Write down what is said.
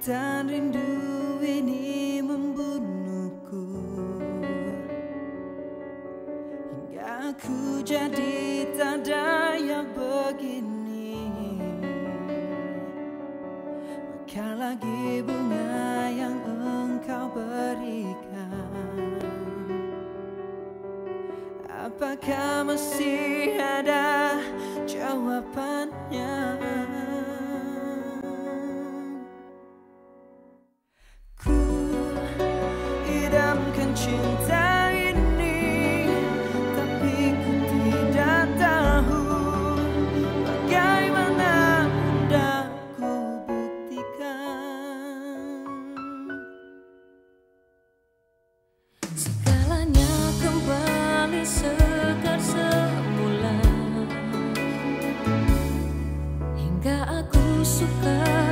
Tak rindu ini membunuhku. Hingga ku jadi tak daya begini. Maka lagi bunga yang engkau berikan. Apakah masih 适合。